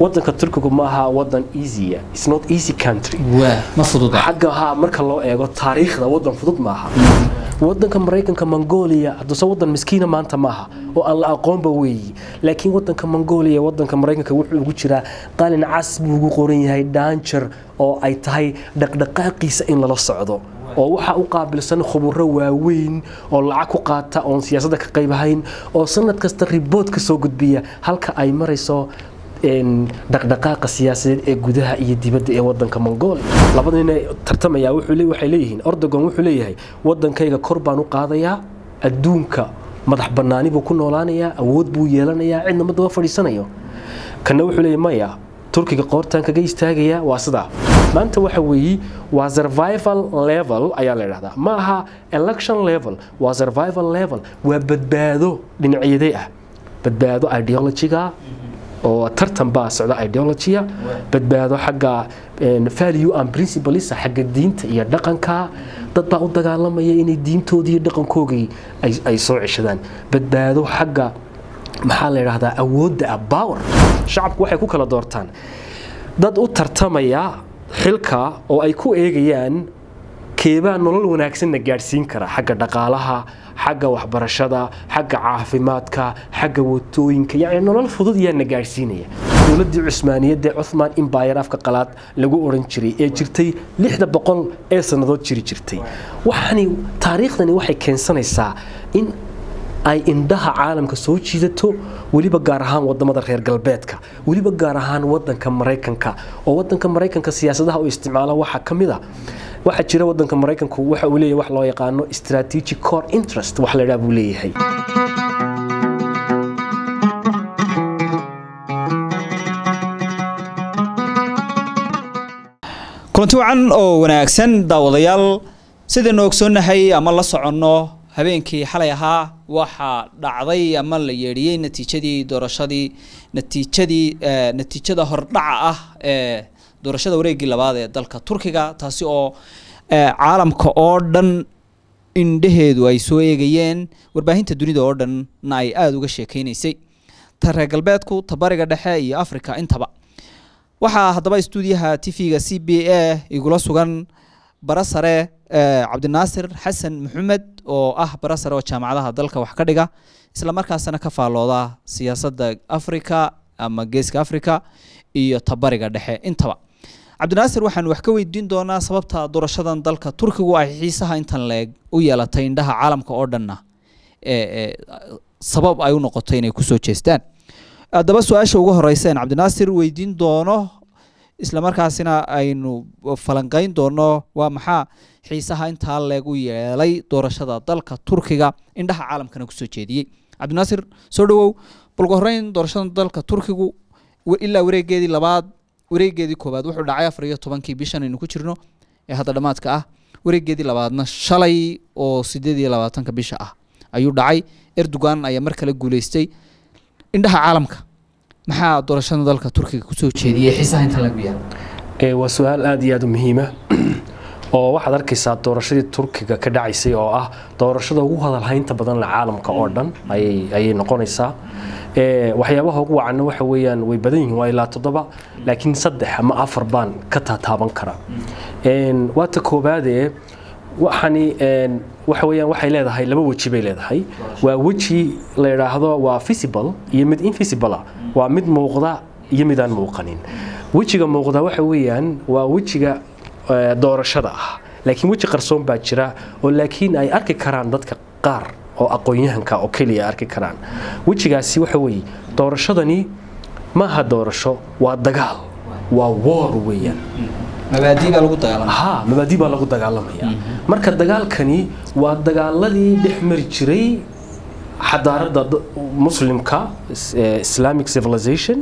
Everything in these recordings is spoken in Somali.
wadanka turkigu ma aha wadan easya it's not easy country. Xagga ha marka loo eego taariikhda wadan fudud maaha wadanka maraykanka mongolia hadduse wadan miskiina maanta maaha oo aan la aqoonba weeyi. Laakiin wadanka mongolia wadanka maraykanka wuxuu ugu jiraa qalin cas buu ugu qoran yahay daanjar oo ay tahay dhaqdhaqaaqiisa in lala socdo. Oo waxaa u qaabilsan khuburo waaweyn oo lacag ku qaata oon siyaasadda ka qayb ahayn oo sanad kasta ribood ka soo gudbiya halka ay marayso dhaqdhaqaaqa siyaasadeed ee gudaha iyo dibadda ee wadanka mongolia labada nin ee tartamaya waxay leeyihiin ordogon wuxuu leeyahay wadankayga kor baan u qaadayaa adduunka madax bannaani buu ku noolaanayaa awood buu yeelanayaa cidna ma daba fadhiisanayo. Kana wuxuu leeyahay maya turkiga qoortaan kaga istaagaya waa sidaa. Maanta waxa weeye waa survival level ayaa la idhahdaa ma aha election level waa survival level waa badbaado dhinacyadee ah badbaado ideologiga oo tartan baa socda ideologia badbaado xagga een, value and principles xagga diinta iyo dhaqanka. Dad baa u dagaalamaya inay diintoodii iyo dhaqankoogii ay, soo ceshadaan. Badbaado xagga maxaa la yidhahdaa awoodda ah power. Shacabku waxay ku kala doortaan. Dad u tartamaya xilka oo ay ku eegayaan keebaa nolol wanaagsanna gaadhsiin kara xagga dhaqaalaha xagga waxbarashada xagga caafimaadka xagga waddooyinka yacni nolol fudud yaana gaadhsiinaya. Dowladdii cusmaaniyadda cuthman imbayar afka qalaad lagu odhan jiray ee jirtay lixda boqol ee sannadood jiri jirtay. Waxani taariikhdani waxay keensanaysaa in ay indhaha caalamka soo jiidato weliba gaar ahaan waddamada reer galbeedka weliba gaar ahaan wadanka maraykanka. Oo wadanka maraykanka siyaasadaha uu isticmaalo waxaa ka mid a waxaa jira wadanka maraykanku waxa uu leeyahay wax loo yaqaano strategic core interest wax la buu leeyahay. Kulanti wacan oo wanaagsan daawadayaal sidaynu ogsoonnahay ama la soconno habeenkii xalay ahaa waxaa dhacday ama la yeedhiyey natiijadii doorashadii natiijadii eh, natiijada hordhaca ah ee doorashada wareegii labaad ee dalka turkiga taasi oo eh, caalamka oo dhan indhaheedu ay soo eegayeen warbaahinta dunida oo dhanna ay aada uga sheekeynaysay ta reer galbeedku ta bariga dhexe iyo africa intaba. Waxaa haddaba stuudiyaha tv-ga c b a igula sugan bara sare eh, cabdinaasir xasan maxamed oo ah bara sare oo jaamacadaha dalka wax ka dhiga isla markaasna ka faallooda siyaasadda africa ama geeska africa iyo tabariga dhexe intaba cabdinaasir waxaan wax ka weydiin doonaa sababta doorashadan dalka. Turkigu ay xiisaha intan leeg u yeelatay indhaha caalamka oo dhanna sabab ay u noqotay inay ku soo jeestaan. Haddaba su'aasha ugu horeysa cabdinaasir weydiin doono isla markaasina aynu falanqeyn doono waa maxaa xiisaha intaa leeg u yeelay doorashada dalka turkiga indhaha caalamkana ku soo jeediyey? Cabdinaasir soo dhawow balka doorashada dalka turkigu ilaa wareegeedii labaad wareegeedii koowaad wuxuu dhacay afar iyo tobankii bishan aynu ku jirno ee hadda dhammaadka ah. Wareegeedii labaadna shalay oo sideed iyo labaatanka bisha ah ayuu dhacay. Erdogan ayaa mar kale guuleystay indhaha caalamka. Maxaa doorashada dalka turkiga ku soo jeediyey xiisaha inta lagu waa su'aal aada iyo aada u muhiima oo waxaad arkaysaa doorashadii turkiga ka dhacaysay oo ah doorashada ugu hadalhaynta badan le caalamka oo dhan ayay ayay noqonaysaa waxyaabaha ugu wacanna waxa weeyaan way badan yihiin waa ilaa toddoba laakiin saddex ama afar baan ka taataaban karaa Een, waa ta koobaadee waxani waxa weeyaan waxay leedahay laba weji bay leedahay. Waa weji la yidhaahdo waa visible iyo mid invisible ah. Waa mid muuqda iyo mid aan muuqanin. Wejiga muuqda waxa weeyaan waa wejiga eh, doorashada ah. Laakiin weji qarsoon baa jira oo laakiin ay arki karaan dadka qaar oo aqoon-yahanka oo keliya arki karaan. Wejigaasi waxa weeye doorashadani maaha doorasho waa dagaal waa war weeyaan. Mabaadii ha mabaadi baa lagu dagaalamaya. Marka dagaalkani waa dagaaladii dhex mari jiray xadaaradda da- muslimka eh, islamic civilization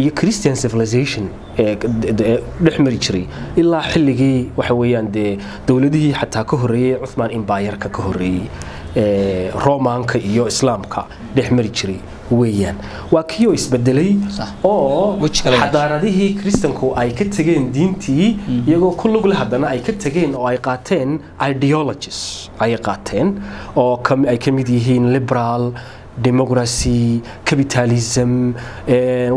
iyo christian civilization d- ee dhex mari jiray. Ilaa xilligii waxa weeyaan dee dowladihii xataa ka horreeyey cuthman imbayarka ka horreeyey ee, romaanka iyo islaamka dhex mari jiray weeyaan waa isbedelay Sax. oo kale yeeshay. xadaaradihii kristanku ay ka tegeen diintii iyagoo ku lug leh haddana ay ka tegeen oo ay qaateen ideologies ayay qaateen oo ay ka mid yihiin liberal democracy capitalism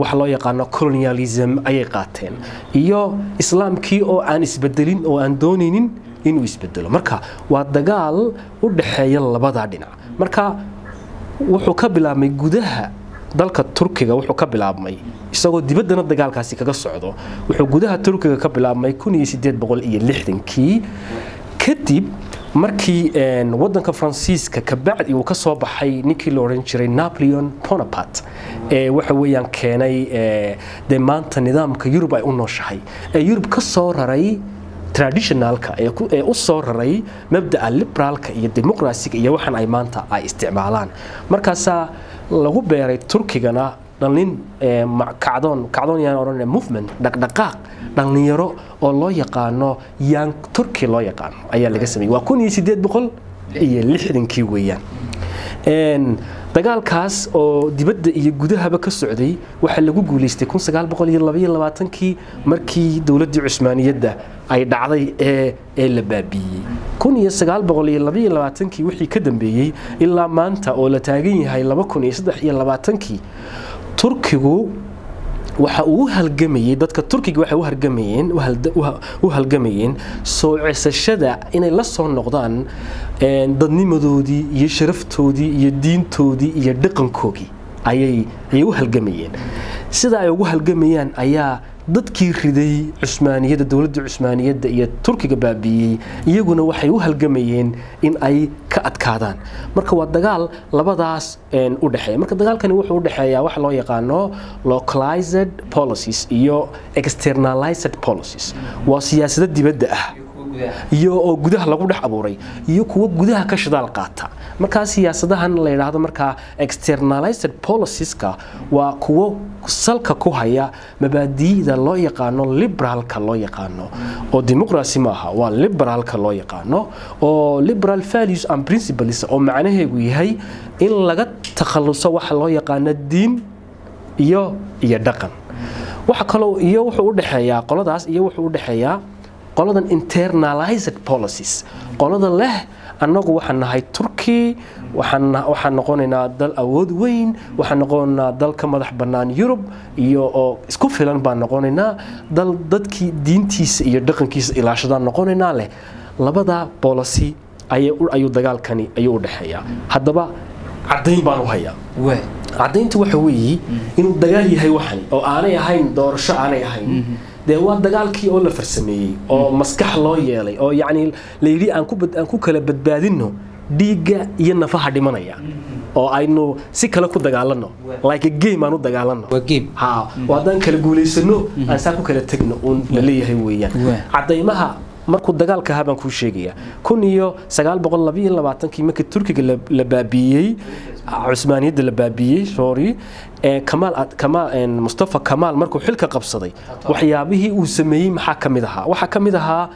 waxa loo yaqaano colonialism ayay qaateen iyo islaamkii oo aan isbedelin oo aan doonaynin inuu isbedelo marka waa dagaal u dhexeeya labadaa dhinac. Marka wuxuu ka bilaabmay gudaha dalka turkiga wuxuu ka bilaabmay isagoo dibaddana dagaalkaasi kaga socdo wuxuu gudaha turkiga ka bilaabmay kii kadib markii wadanka faransiiska kabacdi uu ka soo baxay ninkii la odhan jiray napoleon bonaparte ee waxa weeyaan keenay dee maanta nidaamka yurub ay u nooshahay. Ee yurub ka soo raray traditionalka ee u soo raray mabda'a liberaalka iyo dimuqrasiga iyo waxan ay maanta ay isticmaalaan. Markaasaa lagu beeray turkigana dhalin kacdoon kacdoon yaan odhan movement dhaqdhaqaaq dhallinyaro oo loo yaqaano young turkey loo yaqaano ayaa laga sameeyey waa kun iyo sideed boqol iyo lixdankii weeyaan dagaalkaas oo dibadda iyo gudahaba ka socday waxaa lagu labaiyo labaatankii markii dowladdii cusmaaniyadda ay dhacday ee la baabiiyey labaatankii wixii ka dambeeyey ilaa maanta oo la taagan yahay labaatankii turkigu waxa uu halgamayey dadka turkiga waxay u halgamayeen soo cesashada inay la soo noqdaan dadnimadoodii iyo sharaftoodii iyo diintoodii iyo dhaqankoogii ayay ayay u halgamayeen. Sida ay ugu halgamayaan ayaa dadkii riday cusmaaniyadda dowladda cusmaaniyadda iyo turkiga baabiiyey iyaguna waxay u halgamayeen in ay ka adkaadaan. Marka waa dagaal labadaas u dhexeeya. Marka dagaalkani wuxuu u dhexeeyaa waxa loo yaqaano localized policies iyo externalized policies. Waa siyaasado dibadda ah iyo oo gudaha lagu dhex abuuray iyo kuwo gudaha ka shidaal qaata. Markaa siyaasadahan la yidhaahdo markaa externalized policieska waa kuwo salka ku haya mabaadi'da loo yaqaano liberaalka loo yaqaano. Oo democracy maaha waa liberaalka loo yaqaano. Oo liberal values and principles oo macnaheegu yahay in laga takhaluso waxa loo yaqaano diin iyo iyo dhaqan. Waxa kaloo iyo wuxuu u dhexeeyaa qoladaas iyo wuxuu u dhexeeyaa qoladan internalized policies. Qolada leh annagu waxaan nahay turkey waxaan noqonaynaa dal awood weyn waxaan noqonaynaa dal ka madax bannaan yurub iyo oo isku filan baan noqonaynaa. Dal dadkii diintiisa iyo dhaqankiisa ilaashadaan noqonaynaa leh. Labada policy ayuu dagaalkani ayuu u dhexeeyaa. Haddaba caddayn baan u hayaa. Caddayntu waxa weeye inuu dagaal yahay waxani oo aanay ahayn doorasho aanay ahayn dee waa dagaalkii oo la farsameeyey oo maskax loo yeelay oo yacni layidhi aan ku kala badbaadinno dhiigga iyo nafaha dhimanaya. Oo aynu si kale ku dagaalano like game aan u dagaalano ha haddaan kala guulaysano aan saa ku kala tegno uun la leeyahay weeyaan. Caddaymaha markuu dagaalka ahaa baan kuu sheegaya kun iyo sagaal boqol labaiyo labaatankii markii turkiga la baabiiyey cusmaaniyadda la baabiiyey sorry mustafa kamaal markuu xilka qabsaday waxyaabihii uu sameeyey maxaa ka mid ahaa? Waxaa ka mid ahaa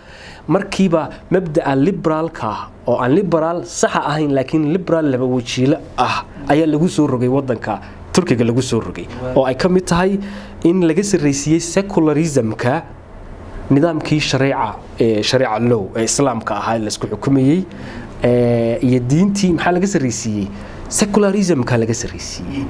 markiiba mabda'a liberaalka oo aan liberaal saxa ahayn laakiin liberaal laba wajiilo ah ayaa lagu soo rogay wadanka turkiga lagu soo rogay. Oo ay ka mid tahay in laga sarraysiiyey secularismka nidaamkii shareeca low ee islaamka ahaa la isku xukumayey iyo diintii maxaa laga sarraysiiyey secularismka laga sarraysiiyey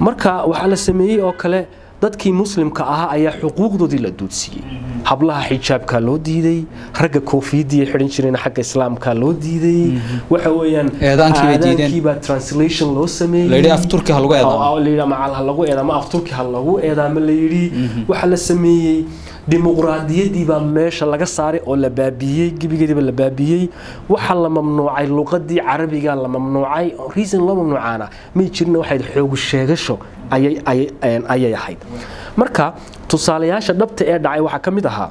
marka waxaa la sameeyey oo kale dadkii muslimka ahaa ayaa xuquuqdoodii la duudsiiyey hablaha xijaabkaa loo diiday ragga koofiyadii ay xidhan jireen xagga islaamka loo diiday. Waxa weeyaan aadaankiibaa translation loo sameeyey. Afturki ha lagu eedaamo. Macal ha lagu eedaamo afturki ha lagu eedaamo la yidhi. Waxaa la sameeyey dimuqraadiyadii baa meesha laga saaray oo la baabiiyey gebigeediiba la baabiiyey waxaa la mamnuucay luqadii carabiga la mamnuucay. Reason loo mamnuucaana may jirin waxayd xoogu sheegasho ayay ahayd. Marka tusaalayaasha dhabta ee dhacay waxaa ka mid ahaa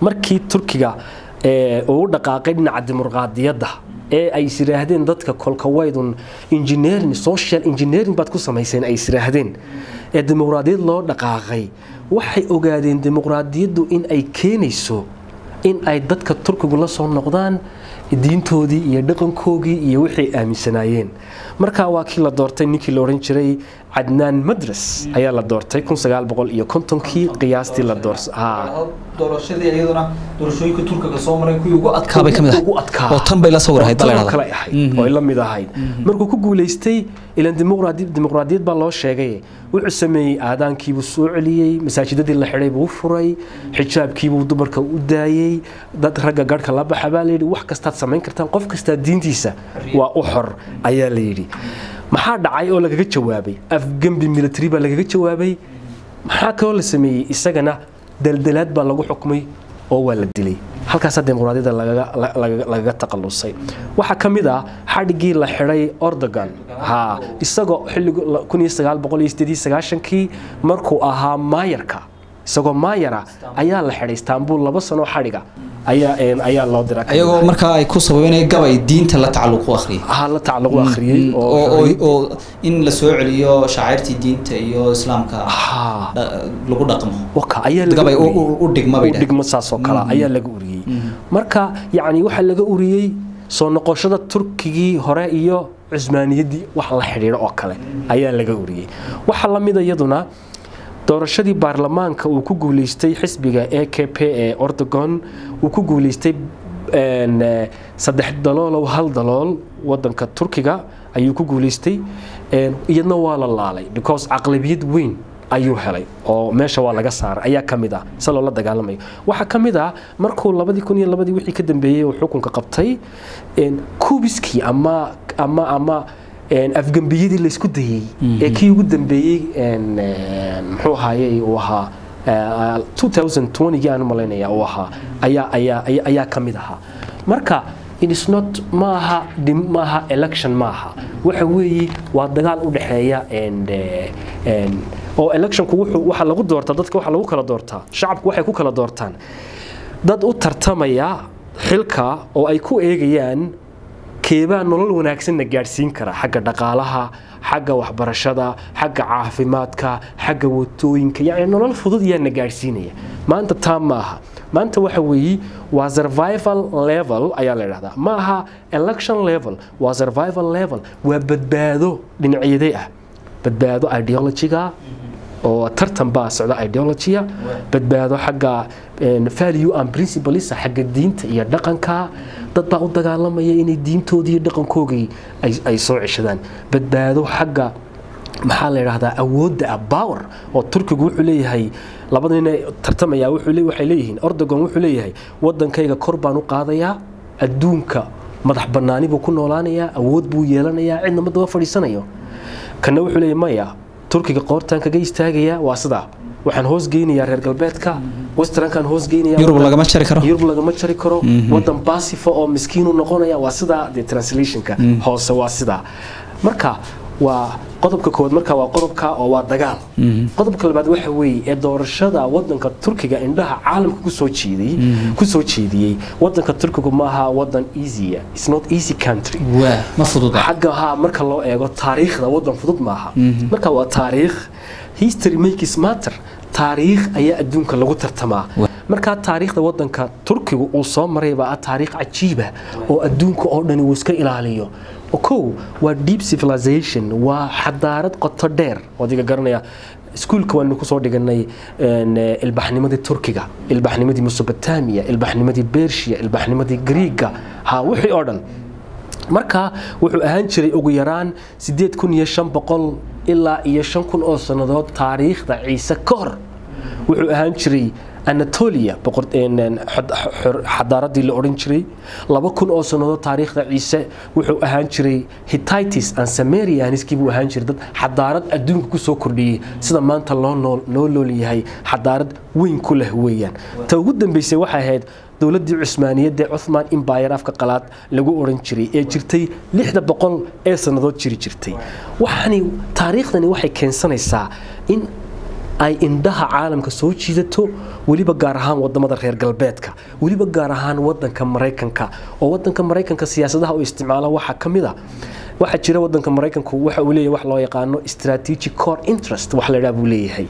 markii turkiga uu dhaqaaqay dhinaca dimuqraadiyadda ee ay isiraahdeen dadka kolkawaydun engineering social engineering baad ku samayseen ay isiraahdeen ee dimuqraadiyad loo dhaqaaqay waxay ogaadeen dimuqraadiyaddu in ay keenayso in ay dadka turkigu la soo noqdaan diintoodii iyo dhaqankoogii iyo wixii aaminsanaayeen. Markaa waa kii la doortay ninkii la odhan jiray cadnaan madras ayaa la doortay iyo kontonkii qiyaastii la la mid ahayd. Markuu ku guulaystay ilan dimuqraadiyad baa loo sheegay. Wuxuu sameeyey aadaankiibuu soo celiyey masaajidadii la xidhay buu u furay xijaabkiibuu dumarka u daayey dad ragga garhka la baxa baa layidhi wax kastaad samayn kartaan qof kastaa diintiisa waa u xor ayaa la yidhi. Maxaa dhacay oo lagaga jawaabay? Afgembi military baa lagaga jawaabay. Maxaa kaloo la sameeyey? Isagana daldalaad baa lagu xukmay oo waa la dilay. Halkaasaa dimuqraadiyadda lagaga taqalusay waxaa ka mid ah xadhigii la xidhay ordogan ha isagoo xilligii kii markuu ahaa maayarka isagoo maayara ayaa la xidhay istaanbul laba sano xadhiga. Ayaa loo dira ayagoo markaa ay ku sababeen gabay diinta la tacalluq u akhriyay ha la tacalluq u akhriyay oo in la soo celiyo shacairtii diinta iyo islaamka lagu dhaqmo. Waka ayaa gabay u dhigma bay dhigma saas oo kale ayaa laga uriyey marka yacni waxaa laga uriyey soo noqoshada turkigii hore iyo cusmaaniyaddii wax la xidhiidho oo kale ayaa laga uriyey waxaa la mida iyaduna doorashadii baarlamaanka uu ku guuleystay xisbiga a k p ee ordogon uu ku guuleystay saddex daloolow hal dalool wadanka turkiga ayuu ku guuleystay iyadna waa la laalay because caqlabiyad weyn ayuu helay oo meesha waa laga saaray. Ayaa ka mid ah se loola dagaalamayo waxaa ka mid ah markuu labadii kun iyo labadii wixii ka dambeeyey uu xukunka qabtay kubiskii ama ama ama afgembiyadii laysku dayey ee kii ugu dambeeyey muxuu ahaayey uu ahaa 2020gii aan malaynaya uu ahaa ayaa ayaa ayaa ka mid ahaa. Marka it's not ma aha ma aha election ma aha. Waxa weeye waa dagaal u dhexeeya oo electionku wuxuu waxa lagu doortaa dadka waxa lagu kala doortaa shacabku waxay ku kala doortaan. Dad u tartamaya xilka oo ay ku eegayaan keebaa nolol wanaagsanna gaadhsiin kara xagga dhaqaalaha xagga waxbarashada xagga caafimaadka xagga waddooyinka yacni nolol fudud yaana gaadhsiinaya. Maanta taa ma aha. Maanta waxa weeye waa survival level ayaa la idhahdaa ma aha election level waa survival level. Waa badbaado dhinacyaday ah. Badbaado ideologiga oo tartan baa socda ideologia badbaado xagga value and principles xagga diinta iyo dhaqanka dad baa u dagaalamaya inay diintoodii dhaqankoogii ay soo ceshadaan. Badbaado xagga maxaa la yidhahdaa awoodda ah power oo turkigu wuxuu leeyahay labada nin tartamaya waxay leeyihiin ordogon wuxuu leeyahay wadankayga kor baan u qaadayaa adduunka madax bannaani buu ku noolaanayaa awood buu yeelanayaa cidna ma fadhiisanayo. Kana wuxuu leeyahay maya turkiga qoortaan kaga istaagaya waa sidaa waxaan hoos geynayaa reer galbeedka westernkan hoos geynaya yurub lagama jari karo. yurub lagama jari karo. Wadan basifa oo miskiinu noqonaya waa sidaa de translationka hoose waa sidaa marka waa qodobka koowaad marka waa qodobka oo waa dagaal. Qodobka labaad waxa weeye ee doorashada wadanka turkiga indhaha caalamka ku soo jeediyey ku soo jeediyey wadanka turkigu maaha wadan easya it's not easy country. Ma fududa. Xagga ha marka loo eego taariikhda wadan fudud maaha marka waa taariikh history makes matter. Taariikh ayaa adduunka lagu tartamaa. Markaa taariikhda wadanka turkigu uu soo maray baa taariikh cajiiba oo adduunka oo dhani uu iska ilaaliyo kow waa deep civilization waa xadaarad qoto dheer. Adiga garanaya iskuulka waanu ku soo dhiganay ilbaxnimadii turkiga ilbaxnimadii mesopotamia ilbaxnimadii bersia ilbaxnimadii griiga ha wixii oo dhan. Marka wuxuu ahaan jiray ugu yaraan sideed kun iyo shan boqol ilaa iyo shan kun oo sannadood taariikhda ciise ka hor. Wuxuu ahaan jiray anatolia xadaaradii la odhan jiray. Laba kun oo sannadood taariikhda ciise wuxuu ahaan jiray hittitis and samarianiskii buu ahaan jiray dad xadaarad adduunka ku soo kordhiyey. Sida maanta loo noo nool yahay xadaarad weyn ku leh weeyaan. Ta ugu dambeysay waxay ahayd dowladdii cusmaaniyadda cuthman imbayar afka qalaad lagu odhan jiray ee jirtay lixda boqol ee sannadood jiri jirtay. Waxani taariikhdani waxay keensanaysaa in ay indhaha caalamka soo jiidato weliba gaar ahaan waddamada reer galbeedka weliba gaar ahaan wadanka maraykanka. Oo wadanka maraykanka siyaasadaha uu isticmaalo waxaa ka mid a waxaa jira wadanka maraykanku waxa uu leeyahay wax loo yaqaano strategic core interest wax laydhaa buu leeyahay.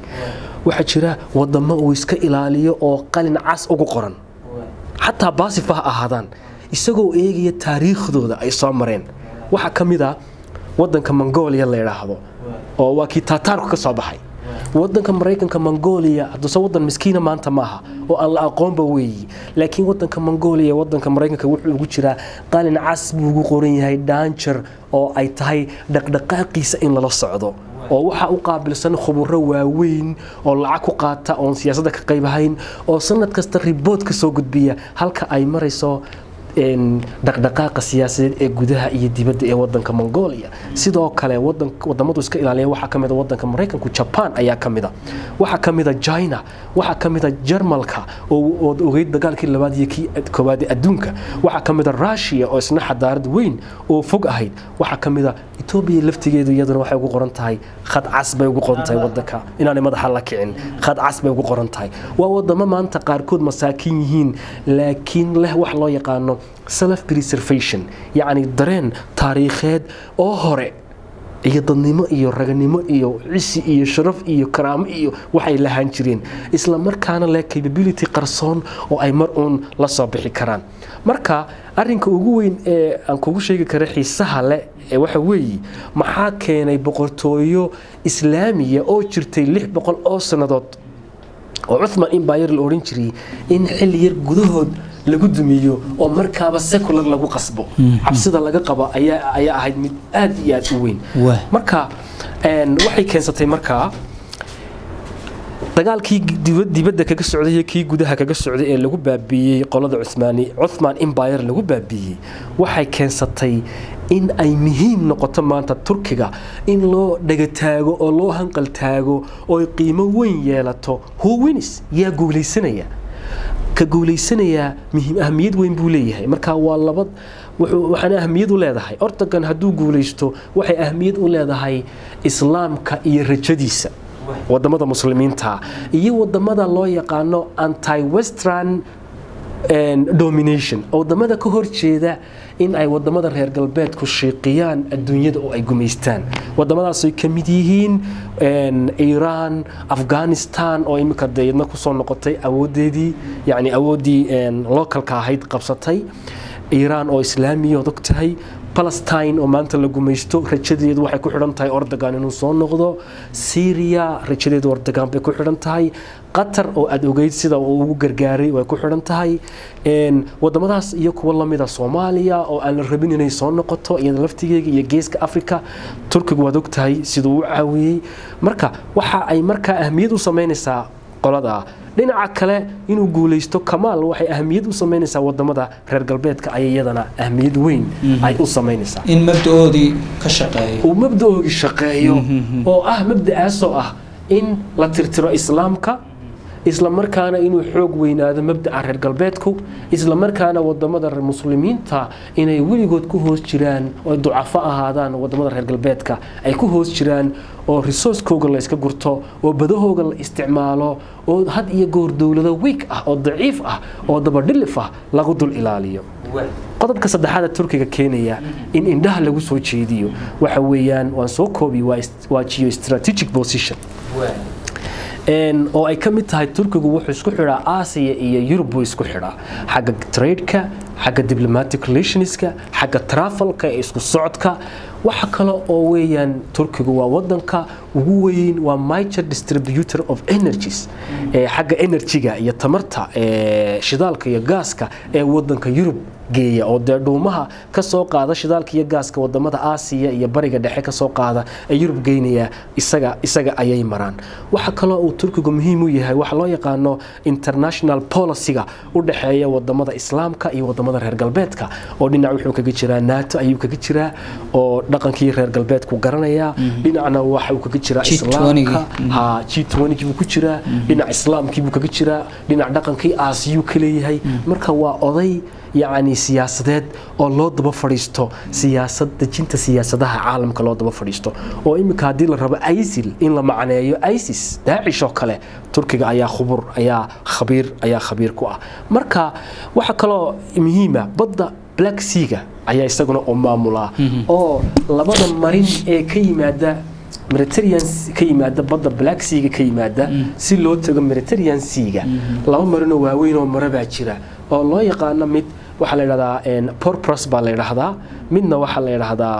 Waxaa jira wadamo uu iska ilaaliyo oo qalin cas ugu qoran. Xataa baasifa ha ahaadaan isagoo eegaya taariikhdooda ay soo mareen. Waxaa ka mid a wadanka mongolia la yidhaahdo oo waa kii taataarku ka soo baxay wadanka maraykanka mongolia hadduse wadan miskiina maanta maaha oo aan la aqoonba weeyi. Laakiin wadanka mongolia wadanka maraykanka wuxuu ugu jiraa qalin cas buu ugu qoran yahay daanjar oo ay tahay dhaqdhaqaaqiisa in lala socdo. Oo waxaa u qaabilsan khuburo waaweyn oo lacag ku qaata oon siyaasadda ka qayb ahayn oo sanad kasta ribood ka soo gudbiya halka ay marayso dhaqdhaqaaqa siyaasadeed ee gudaha iyo dibadda ee wadanka mongolia. Sidoo kale wadamadu iska ilaaliya waxaa ka mida wadanka maraykanku jaban ayaa ka mida waxaa ka mida china waxaa ka mida jarmalka ood ogeyd dagaalkii labaad iyo kii koowaad ee adduunka. Waxaa ka mida russia oo isna xadaarad weyn oo fog ahayd. Waxaa ka mida etoobiya laftigeedu iyaduna waxay ugu qoran tahay khad cas bay ugu qoran tahay wadanka inaanay madaxa la kicin khad cas bay ugu qoran tahay. Waa wadamo maanta qaarkood masaakiin yihiin laakiin leh wax loo yaqaano self preservation yacni dareen taariikheed oo hore iyo dadnimo iyo raganimo iyo cisi iyo sharaf iyo karaamo iyo waxay lahaan jireen. Isla markaana leh capability qarsoon oo ay mar uun la soo bixi karaan. Marka arinka ugu weyn ee aan kugu sheegi kara xiisaha leh waxa weeye maxaa keenay boqortooyo islaamiya oo jirtay lix boqol oo sannadood? Oo cuthman imbayar la odhan jiray in xilli yar gudahood lagu dumiyo oo markaaba secular lagu qasbo. Cabsida laga qabo ayaa ahayd mid aad iyo aad u weyn. Marka waxay keensatay markaa dagaalkii dibadda kaga socday iyo kii gudaha kaga socday ee lagu baabiiyey qolada cumaani cuthman imbayar lagu baabiiyey waxay keensatay in ay muhiim noqoto maanta turkiga in loo dhagataago oo loo hanqal taago oo qiimo weyn yeelato. Huwinis yaa guulaysanaya ka guulaysanayaa ahmiyad weyn buu leeyahay. Marka waa laba waxaana ahmiyad u leedahay. Ortagan hadduu guulaysto waxay ahmiyad u leedahay islaamka iyo rajadiisa waddamada muslimiinta iyo waddamada loo yaqaano anti western domination. Wadamada ka horjeeda in ay waddamada reer galbeedku shiiqiyaan adduunyada oo ay gumaystaan. Wadamadaas ay ka mid yihiin iiraan afghanistan oo imika deedna ku soo noqotay awoodeedii yani awooddii localka ahayd qabsatay. Iiraan oo islaamiya og tahay palestine oo maanta la gumaysto rajadeedu waxay ku xidhan tahay ordogan inuu soo noqdo. Syria rajadeedu ordogan bay ku xidhan tahay. Qatar oo aada ogeyd sida uu ugu gargaaray way ku xidhan tahay. Wadamadaas iyo kuwa lamida soomaaliya oo aan la rabin inay soo noqoto iyada laftigeega iyo geeska africa turkigu waad og tahay siduu u caawiyey. Marka waxa ay markaa ahmiyad u sameynaysaa qolada. Dhinaca kale inuu guulaysto kamaal waxay ahmiyad u samaynaysaa waddamada reer galbeedka ay iyadana ahmiyad weyn ay u samaynaysaa. In mabdaoodii ka shaqeeyo. Uu mabdaoogii shaqeeyo oo ah mabda'aasoo ah in la tirtiro islaamka isla markaana inuu xoog weynaado mabdaca reer galbeedku isla markaana waddamada muslimiinta inay weligood ku hoos jiraan oo ducafo ahaadaan waddamada reer galbeedka ay ku hoos jiraan oo resourcekooga la iska gurto oo badahooga la isticmaalo oo had iyo goor dowlado wiig ah oo daciif ah oo dabadhilif ah lagu dul ilaaliyo. Qodobka saddexaada turkiga keenaya in indhaha lagu soo jeediyo waxa weeyaan waan soo koobi waa geostrategic position oo ay ka mid tahay turkigu wuxuu isku xidhaa aasiya iyo yurub buu isku xidhaa. Xagga tradeka xagga diplomatic relationska xagga trafalka ee isku socodka. Waxa kale oo weeyaan turkigu waa wadanka ugu weyn waa major distributor of energies xagga enerjiga iyo tamarta shidaalka iyo gaaska ee wadanka yurub geeya oo dee dhuumaha ka soo qaada shidaalka iyo gaaska waddamada aasiya iyo bariga dhexe ka soo qaada ee yurub geynaya isaga isaga ayay maraan. Waxa kaloo uu turkigu muhiim u yahay waxa loo yaqaano international policyga u dhexeeya waddamada islaamka iyo waddamada reer galbeedka oo dhinac wuxuu kaga jiraa nato ayuu kaga jiraa oo dhaqankii reer galbeedku garanaya dhinacna waxa uu kaga jiraa islaamka. Ha g buu ku jiraa dhinac islaamkii buu kaga jiraa. Dhinac dhaqankii aasiyuu ka leeyahay. Marka waa oday yacni siyaasadeed oo loo daba fadhiisto siyaasad dejinta siyaasadaha caalamka loo daba fadhiisto. Oo iminka haddii la rabo isil in la macneeyo isis daacish oo kale turkiga ayaa khubur ayaa khabiir ayaa khabiir ku ah. Marka waxa kaloo muhiima badda black seaga ayaa isaguna u maamulaa. Oo labada marin ee ka yimaada mediterranean ka yimaada badda black seaga ka yimaada si loo tago mediterranean seaga. Laba marinoo waaweyn oo mara baa jira oo loo yaqaano mid waxaa la yidhahdaa porpros baa la yidhaahdaa midna waxaa la yidhaahdaa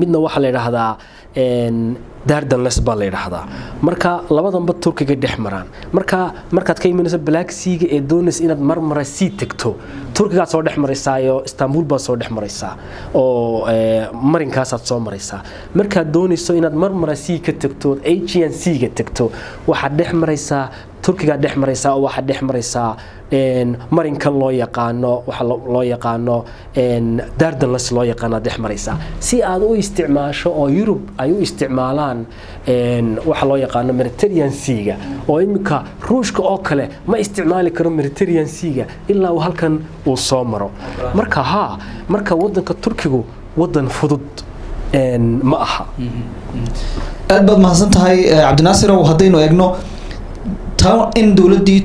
midna waxaa la yidhaahdaa dardanles baa la yidhaahdaa. Marka labadanba turkiga dhex maraan. Marka markaad ka imanayso black seaga ee doonaysa inaad marmara sii tegto turkigaad soo dhex maraysaayoo istanbul baad soo dhex maraysaa oo marinkaasaad soo maraysaa. Markaad doonayso inaad marmara sii ka tegto agian seaga tegto waxaad dhex maraysaa turkigaad dhex maraysaa oo waxaad dhex maraysaa marinkan loo yaqaano waxa loo yaqaano dardanles loo yaqaano dhex maraysaa. Si aad u isticmaasho oo yurub ay u isticmaalaan waxa loo yaqaano mediterranean seaga oo iminka ruushka oo kale ma isticmaali karo mediterranean seaga ilaa halkan uu soo maro. Marka haa marka wadanka turkigu wadan fudud ma aha. Aad baad mahadsan tahay cabdinaasirow haddaynu eegno taa in dowladdii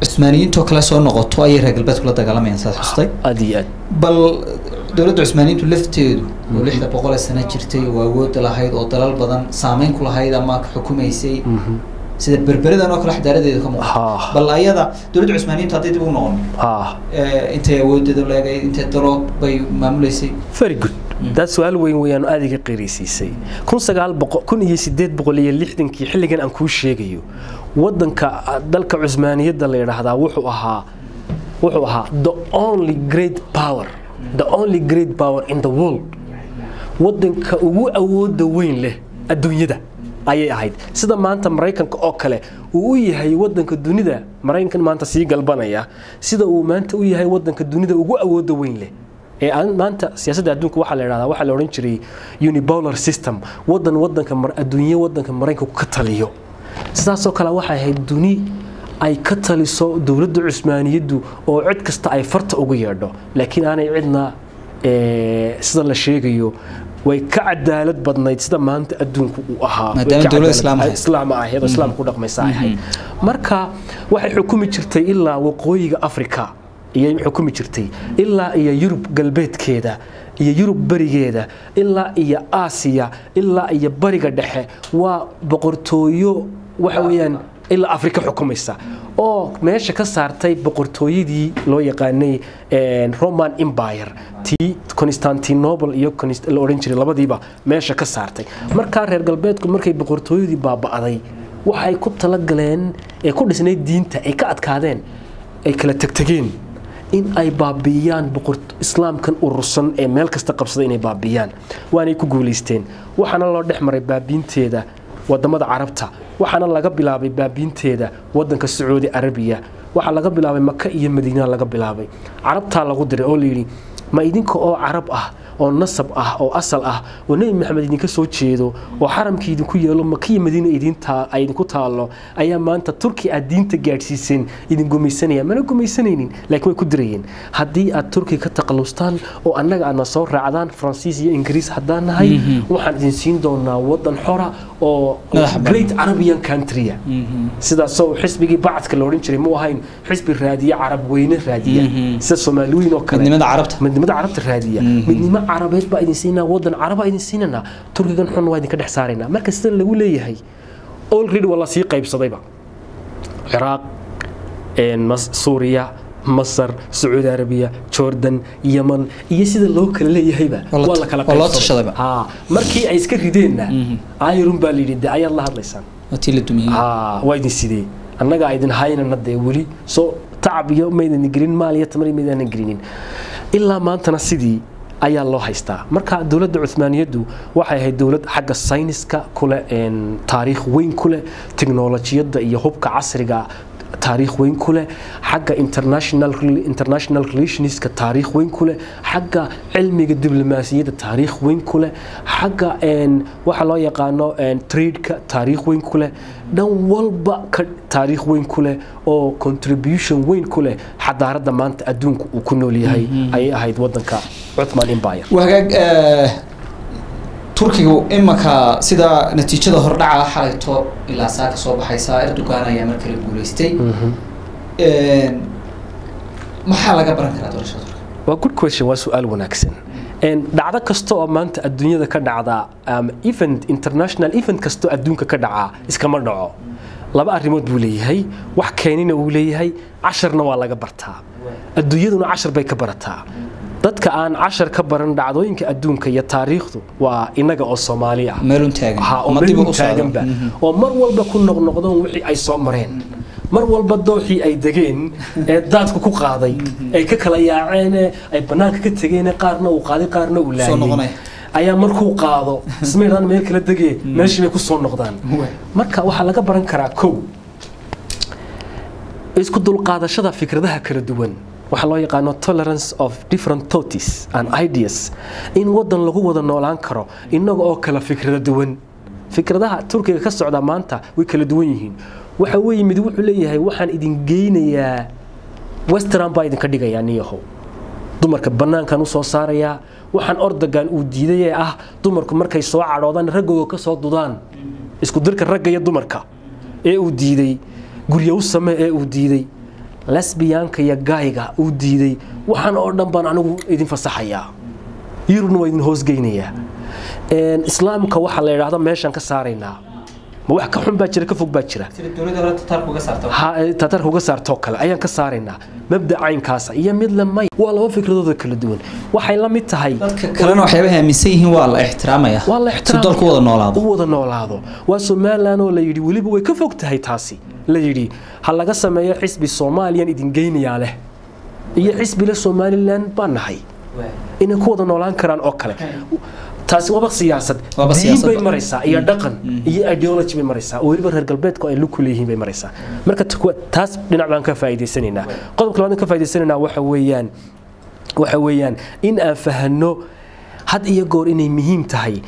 cusmaaniyiintoo kale soo noqoto ayay reer galbeedku la dagaalamayaan saad xustay. Aad iyo aad bal dowladda cusmaaniyiintu lafteedu oo lixda boqol ee sano jirtay oo awoodda lahayd oo dalal badan saameyn ku lahayd ama xukumaysay. Sida berberadan oo kale xadaaradeedu ka muuqato. Bal ayada dowladda cusmaaniyiintu hadday dib u noqon. Intay awoodeeda leegay intay dalood bay maamuleysay. Very good. Daa su'aal weyn weeyaan aada iga qiiraysiisay kun sagaal boqo kun iyo sideed boqol iyo lixdankii xilligan aan kuu sheegayo wadanka dalka cusmaaniyadda la yidhaahdaa wuxuu ahaa wuxuu ahaa the only great power the only great power in the world. Wadanka ugu awooda weyn leh adduunyada ayay ahayd. Sida maanta maraykanka oo kale uu u yahay wadanka dunida maraykankan maanta sii galbanaya. Sida uu maanta u yahay wadanka dunida ugu awooda weyn leh. Ee maanta siyaasadda adduunka waxaa la yidhahdaa waxaa la odhan jiray unipolar system. Wadan wadanka adduunye wadanka maraykanku ka taliyo. Sidaasoo kale waxay ahayd duni ay ka taliso dowladda cusmaaniyaddu oo cid kasta ay farta ugu yeedho. Laakiin aanay cidna sida la sheegayo way ka cadaalad badnayd sida maanta adduunku uu ahaa. Islaam ahayd oo islaamka ku dhaqmaysa ahayd marka waxay xukumi jirtay ilaa waqooyiga africa iyay xukumi jirtay. Ilaa iyo yurub galbeedkeeda iyo yurub berigeeda ilaa iyo aasiya ilaa iyo bariga dhexe waa boqortooyo waxa weeyaan ilaa afrika xukumaysa. Oo meesha ka saartay boqortooyadii loo yaqaanay roman empire. Tii constantinople iyo la odhan jiray labadiiba meesha ka saartay. Markaa reer galbeedku markay boqortooyadii baaba'day waxay ku talagaleen ee ku dhisnayd diinta ay ka adkaadeen ay kala tegtegeen in ay baabi'iyaan islaamkan urursan ee meel kasta qabsada inay baabi'iyaan. Waanay ku guulaysteen waxaana loo dhex maray baabiinteeda waddamada carabta waxaana laga bilaabay baabiinteeda wadanka sacuudi arabiya waxaa laga bilaabay maka iyo madiina laga bilaabay. Carabtaa lagu diray oo layidhi ma idinka oo carab ah oo nasab ah oo asal ah oo nebi maxamed idinka soo jeedo oo xaramkii idinku yeelo makiya madiina ay idinku taallo ayaa maanta turki aad diinta gaadhsiiseen idin gumaysanaya. Mana gumaysanaynin laakiin way ku dirayeen. Haddii aad turki ka taqalustaan oo annaga aadna soo raacdaan faransiis iyo ingiriis haddaan nahay waxaan idin siin doonaa wadan xora oo great arabian countrya. Sidaasoo xisbigii bacadka la odhan jiray mu ahayn xisbi raadiya carab weyne raadiya. Sida soomaaliweyn oo kale. Midnimada carabta. Raadiya. Midnimo carabeed baa idin siinaa wadan caraba idin siinanaa turkigan xun waa idinka dhex saaraynaa marka sida lagu leeyahay already waa la sii qaybsadayba ciraaq suuriya masar sacuudi arabiya jordan yaman iyo sida loo kala leeyahayba waa la kala qaybsaday. markii ay iska rideenna ayarun baa layidhi de ayaad la hadlaysaan waa idin sidee. Annagaa idin haynana dee weli. Soo tacab iyo maydan gelin maal iyo tamar maydaanan gelinin. Ilaa maantana sidii ayaa loo haystaa. Marka dowladda cuhmaaniyaddu waxay ahayd dowlad xagga sayniska kuleh taariikh weyn ku leh tiknolojiyadda iyo hubka casriga taariikh weyn ku leh xagga international relationska taariikh weyn ku leh xagga cilmiga diblomaasiyadda taariikh weyn ku leh xagga waxa loo yaqaano tradeka taariikh weyn ku leh. Dhan walba ka taariikh weyn ku leh oo contribution weyn ku leh xadaaradda maanta adduunka uu ku nool yahay. Ayay ahayd wadanka cuthman wagaag turkigu imanka sida natiijada hordhaca xalayto ilaa saa ka soo baxaysa erdogan ayaa mar kale guuleystay. Maxaa laga baran karaa doorashada turkiga? Waa good question. Waa su'aal wanaagsan. Dhacdo kasta oo maanta adduunyada ka dhacda event international event kastoo adduunka ka dhacaa iskama dhaco. Laba arrimood buu leeyahay. Wax keenina uu leeyahay. Casharna waa laga bartaa. Adduunyaduna cashar bay ka barataa dadka aan cashar ka baran dhacdooyinka adduunka iyo taariikhdu waa inaga oo soomaali ah oo taaganba oo mar walba ku noqnoqdoon wixii ay soo mareen. Mar walba dooxii ay degeen ee daadku ku qaaday. Ay ka kala yaaceen ay banaanka ka tegeen qaarna uu qaaday qaarna uu laayay ayaa markuu qaado ismaydaan meel kala degee meeshii bay ku soo noqdaan. Marka waxaa laga baran karaa kow. Isku dulqaadashada fikradaha kala duwan waxaa loo yaqaano tolerance of different thoughts and ideas in wadan lagu wada noolaan karo inaga oo kala fikrada duwan. Fikradaha turkiga ka socda maanta way kala duwan yihiin. Waxa weeye mid wuxuu leeyahay waxaan idin geynayaa western baa idinka dhigayaa niyahow. Dumarka banaankan u soo saarayaa. Waxaan ordagan uu diiday ee ah. Dumarku markay soo cadhoodaan raggooga ka soo dudaan. Isku dirka ragga iyo dumarka ee uu diiday gurya u same ee uu diiday lesbiyaanka iyo gaayga uu diiday waxaan oo dhan baan anigu idin fasaxayaa. Yurubna waa idin hoosgeynayaa islaamka waxaa la yidhaahda meeshaan ka saaraynaa ma wax ka xun baa jira ka fog baa jira. Tatarka uga saartoo kale ayaan ka saaraynaa mabda caynkaasa iyo mid lamay waa laba fikradooda kala duwan. Waxay la mid tahay kalena waxyaabaha aaminsan yihiin waa la ixtiraamaya. Waa la dalku wada noolaado. U wada noolaado. Waa somalilan oo la yidhi weliba way ka fog tahay taasi. La yidhi ha laga sameeyo xisbi soomaaliyan idin geynayaa leh. Iyo xisbile somalilan baan nahay. Inay ku wada noolaan karaan oo kale taasi waaba siyaasad. Diin bay maraysaa iyo dhaqan iyo ideology bay maraysaa oo weliba reer galbeedku ay lug ku leeyihiin bay maraysaa. Marka taas dhinac baan ka faa'iidaysanaynaa. Qodobka labaad ka faa'iidaysanaynaa waxa weeyaan waxa weeyaan in aan fahanno had iyo goor inay muhiim tahay.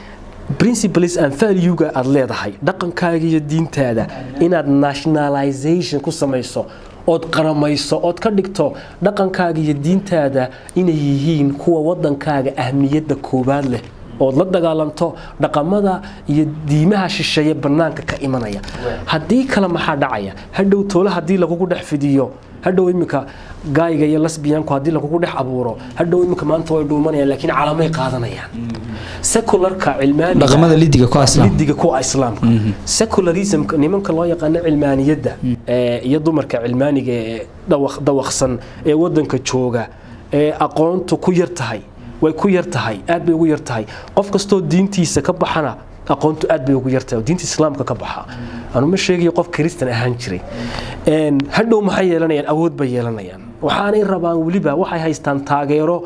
Principles and value-ga aad leedahay dhaqankaaga iyo diintaada inaad nationalization ku samayso ood qaramayso ood ka dhigto dhaqankaaga iyo diintaada inay yihiin kuwa wadankaaga ahmiyadda koowaad leh ood la dagaalanto dhaqamada iyo diimaha shisheeye banaanka ka imanaya. Haddii kale maxaa dhacaya? Hadhow toole haddii lagugu dhex fidiyo hadhow iminka gaayga iyo lesbiyanku haddii lagugu dhex abuuro hadhow iminka maanta way dhuumanayaan laakiin calamay qaadanayaan. Secularka cilmaaniga dhaqamada lidiga ku aslam lidiga kuwa islaamka secularismka nimanka loo yaqaano cilmaaniyadda ee, iyo dumarka cilmaaniga ee dawaqsan ee wadanka jooga ee aqoontu ku yar tahay way ku yar tahay aad bay ugu yar tahay. Qof kastoo diintiisa ka baxana aqoontu aad bay ugu yar tahay oo diinta islaamka ka baxa. Anu sheegayo qof kristan ahaan jiray. Hadhow maxay yeelanayaan? Awood bay yeelanayaan. Waxaanay rabaan weliba waxay haystaan taageero.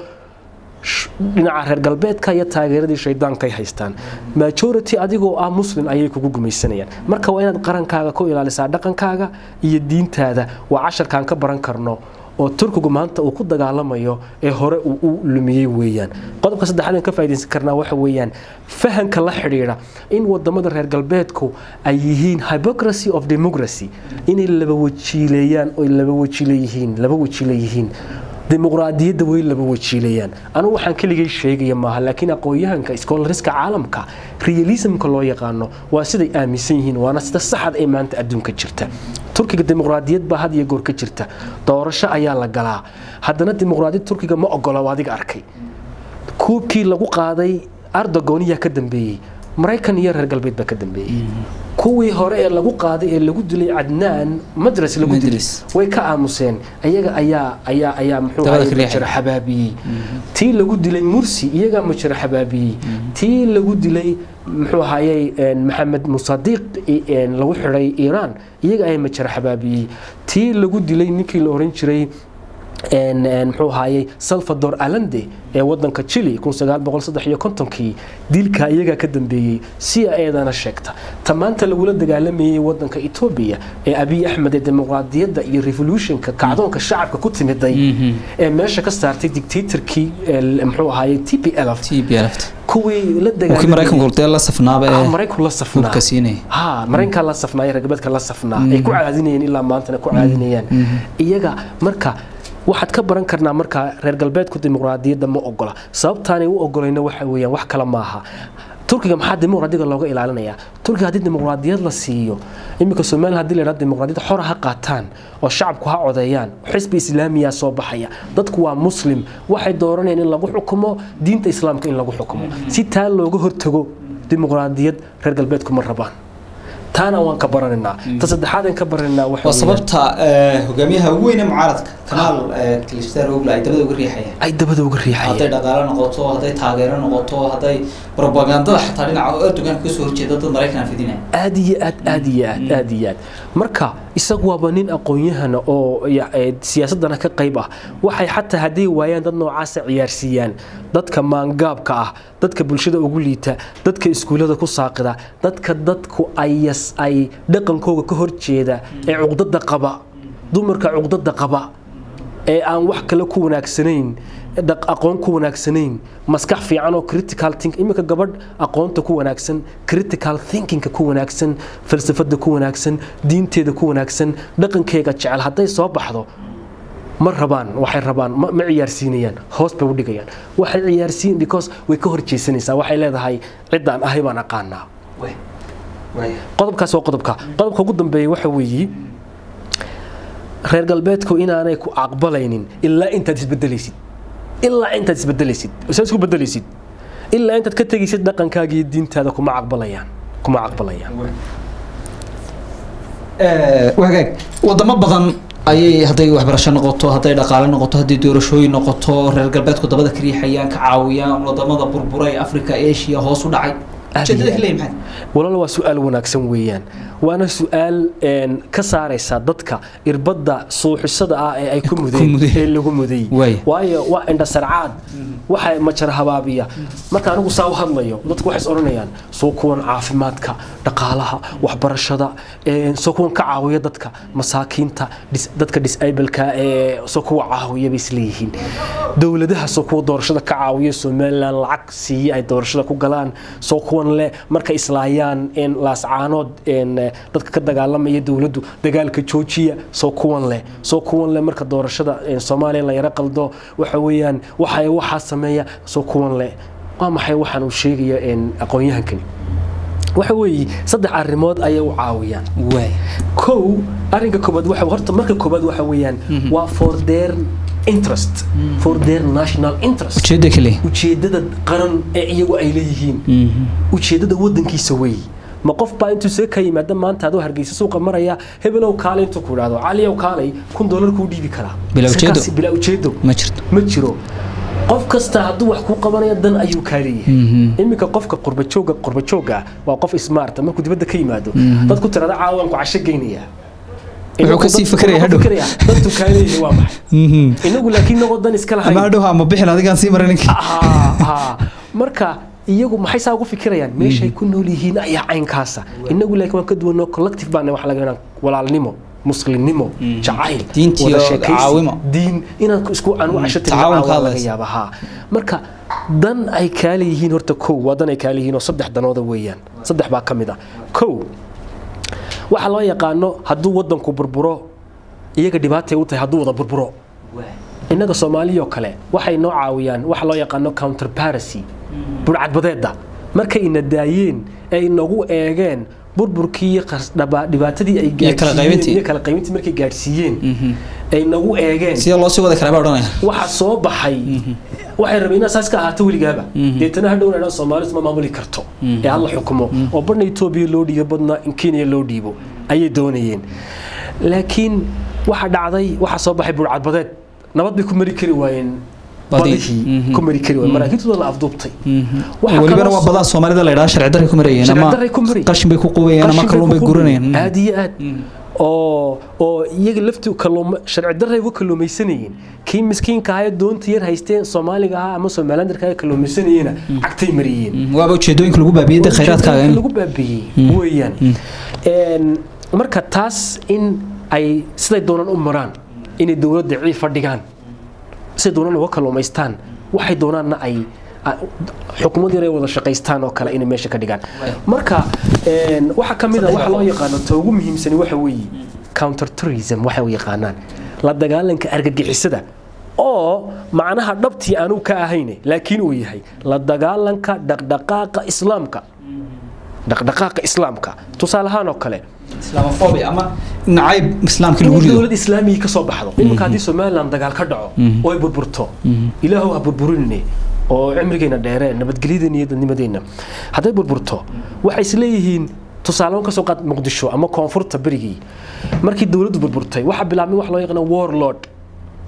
Dhinaca reer galbeedka iyo taageeradii shaydaanka ay haystaan. Majority adigoo ah muslim ayay kugu gumaysanayaan. Marka waa inaad qarankaaga ku ilaalisaa dhaqankaaga iyo diintaada waa casharkaan ka baran karno oo turkigu maanta uu ku dagaalamayo ee hore uu u lumiyey weeyaan. Qodobka saddexaad aan ka faa'iidaysan karnaa waxa weeyaan fahanka la xidhiidha in waddamada reer galbeedku ay yihiin hypocrisy of democracy inay laba wajiileeyaan oy laba wajiileyihiin laba wajiileyihiin dimuqraadiyadda way laba wajiilayaan. Anigu waxaan keligay sheegaya maaha laakiin aqoon-yahanka scholarska caalamka realismka loo yaqaano waa siday aaminsan yihiin waana sida saxad ee maanta adduunka jirta turkiga dimuqraadiyad baa had iyo goor ka jirta. Doorasho ayaa la galaa. Haddana dimuqraadiyad turkiga ma ogola adiga arkay. Kuubkii lagu qaaday ardogon yaa ka dambeeyey maraykan iyo reer galbeed baa ka dambeeyey kuwii hore ee lagu qaaday ee lagu dilay cadnaan madras lagu dilay way ka aamuseen. Iyaga ayaa ayaa ayaa muxuu Dabada ahaye ka leexay. majara xabaabiyey tii lagu dilay mursi iyagaa majara xabaabiyey tii lagu dilay muxuu ahayey een, maxamed musadiiq lagu xidhay iiraan iyaga ayaa majara xabaabiyey tii lagu dilay ninkii la oran jiray muxuu ahayey salvador alande ee wadanka chile kii dilka iyagaa ka dambeeyey si eedana sheegta. Ta maanta lagula dagaalamayay wadanka etoobiya ee abiy axmed ee dimuqraadiyadda iyo revolutionka kacdoonka shacabka ku timiday ee meesha ka saartay dictatorkii ee, muxuu ahayey t p kuwii la safnaaba Ah, ee maraykanku la safnaa. la ay ku caadinayeen ilaa maantana ku caadinayaan iyaga marka waxaad ka baran karnaa marka reer galbeedku dimuqraadiyadda ma ogola. Sababtaanay u ogolayna waxa weeyaan wax kale maaha. Turkiga maxaa dimuqraadiga looga ilaalinayaa turkiga haddii dimuqraadiyad la siiyo iminka somalilan haddii la dimuqraadiyad xora ha qaataan oo shacabku ha codeeyaan. Xisbi islaamiya soo baxaya. Dadku waa muslim. Waxay dooranayaan in lagu xukumo diinta islaamka in lagu xukumo. Si taa looga hortago dimuqraadiyad reer galbeedku ma rabaan taana waan ka baranaynaa ta saddexaad aan ka baranaynaa waxa waa sababta eh, hogaamiyaha ugu weyne mucaaradka kanaal kilistaar ogla ay dabada uga riixayaan. Ay dabada uga hadday riixayeen dhaqaale noqoto hadday taageero noqoto hadday propagandada xataa dhinaca erdogan ka soo horjeeda dad maraykan fidinaya aad iyo aad aad iyo aad aad iyo aad. Marka isagu waaba nin aqoon-yahana oo ee, siyaasadana ka qayb ah. Waxay xataa hadday waayaan dad noocaasa ciyaarsiiyaan. Dadka maangaabka ah dadka bulshada ugu liita dadka iskuullada ku saaqida dadka dadku ayas ay dhaqankooga ka horjeeda ee cuqdada qaba dumarka cuqdada qaba ee aan wax kale ku wanaagsanayn aqoon ku wanaagsanayn maskax fiican critical think iminka gabadh aqoonta ku wanaagsan critical thinkingka ku wanaagsan falsafada ku wanaagsan diinteeda ku wanaagsan dhaqankeega jecel. Hadday soo baxdo ma rabaan waxay rabaan ma ciyaarsiinayaan hoos bay u dhigayaan. Waxay ciyaarsiin because way ka horjeesanaysaa waxay leedahay ciddaan ahay baan aqaanaa qodobkaas waa qodobka. Qodobka ugu dambeeya waxa weeye reer galbeedku inaanay ku aqbalaynin ilaa intaad isbedelaysid ilaa intaad isbedelaysid saa isku bedelaysid ilaa intaad ka tegaysid dhaqankaaga diintaada kuma aqbalayaan. Kuma aqbalayaan. Wagaag wadamo badan ayay hadday waxbarasho noqoto hadday dhaqaale noqoto hadday doorashooyin noqoto reer galbeedku dabada ka riixayaan ka caawiyaan waddamada burburay africa asia hoos u dhacay Walaal waa su'aal wanaagsan weeyaan. Waana su'aal ka saaraysa dadka irbadda suuxisada ah ee ay ku mudeen ee lagu mudayy Waay. waayo waa indhasarcaad waxa majar habaabiya. Marka anigu saa u hadlayo dadku waxay is odhanayaan soo kuwan caafimaadka dhaqaalaha waxbarashada soo kuwan ka caawiya dadka masaakiinta dadka disableka ee soo kuwa caawiya bay isleeyihiin dowladaha soo kuwa doorashada ka caawiya somalilan lacag siiya ay doorashada ku galaan soo kuwan leh markay islaayaan laascaanood dadka ka dagaalamaya dowladdu dagaalka joojiya soo kuwan leh. Soo kuwan leh marka doorashada soomaaliya la yaro qaldo waxa weeyaan waxay waxaa sameeya soo kuwan leh. Waa maxay waxaan uu sheegaya aqoon-yahankani? Waxa weeye saddex arrimood ayay u caawiyaan. Kow arrinka koobaad waxa horta marka koobaad waxa weeyaan waa for their interest for their national interest. Ujeeda kale. Ujeedada qaran ee iyagu ay leeyihiin. Ujeedada wadankiisa wey ma qof baa intuu see ka yimaada maanta adoo hargeysa suuqa maraya hebelow kaalay intuu ku idhaahdo caliyow kaalay kun doolar kuu dhiibi karaa. Bilaa ujeedo. Ma jirto. Ma jiro. Qof kasta hadduu wax kuu qabanayo dan ayuu kaa leeyahay. Iminka qofka qurbajooga qurbajooga ah waa qof smart markuu dibadda ka yimaado dadku tirada caawan ku casho geynaya marka iyagu maxay saa ugu fikirayaan? Meeshay ku nool yihiin ayaa caynkaasa. Inagu laakiin waan ka duwanoo collective baana waxa laga yaabaa walaalnimo muslimnimo jacayl Diintiyo wada sheekaysi, diin. Inaad isku aan u ka laga yaaba haa marka dan ay kaala yihiin horta kow waa dan ay kaala yihiin oo saddex danooda weeyaan. Saddex baa ka mid ah. Kow waxaa loo yaqaano hadduu wadanku burburo iyaga dhibaatay u tahay hadduu wada burburo. Innaga soomaaliyoo kale waxay noo caawiyaan waxa loo yaqaano counterparacy burcadbadeedda markay ina daayeen ay nagu eegeen burburkii dhibaatadii ay kala qaybintii. markay gaadhsiiyeen ay nagu eegeen. Sida loo sii wada baa odhanaya. Waxa soo baxay. Waxay rabeen inaad saas ka ahaato weligaaba deetana hadhowna dhan soomaalidu ma maamuli karto. Ee hala xukumo. Oo badhna etoobiya loo dhiibo badna kenya loo dhiibo. Ayay doonayeen. Laakiin waxa dhacday waxa soo baxay burcadbadeed nabad bay ku mari kari waayeen. Badihii ku mari kari waayeen maraakiibtooda la afduubtay Waxa welibana kaloo waa badaa soomaalida la yidhaha sharci darray ku marayeen Sharci ama darray ku marayeen. qashin bay ku qubayeen ama qashin kalluun bay ku guranayeen qubeen. aad iyo aad oo oo iyaga lafti kalluuma sharci darray uga kalluumaysanayeen kii miskiinka ahaa doonta yar haysteen soomaaliga ahaa ama somalilandarka ay kalluumaysanayena cagtay mariyeen Mm, waaba ujeedooyinka lagu baabiyey khayraadkaaga lagu baabiiyey weeyaan Een, marka taas in ay siday doonaan u maraan inay dowladda ciifa dhigaan siday doonaan uga kalluumaystaan waxay doonaanna ay xukuumad yar ay wada shaqaystaan oo kale inay meesha ka dhigaan. Marka een, waxa ka mid a waxa loo yaqaano ta ugu muhiimsani waxa weeye counter tourism waxay u yaqaanaan. La dagaalanka argagixisada oo macnaha dhabtii aanu ka ahayne laakiin uu yahay la dagaalanka dhaqdhaqaaqa islaamka dhaqdhaqaaqa islaamka. Tusaale ahaan oo kale dowlad islaamiga ka soo baxdo iminka haddii somaliland dagaal ka dhaco oo ay burburto ilaahu ha burburinne oo cimrigeena dheere nabadgelyadeena iyo dadnimadeenna hadday burburto waxay isleeyihiin tusaale ka soo qaad muqdisho ama koonfurta berigii. Markii dowladdu burburtay waxaa bilaabmay wax loo yaqaano warlord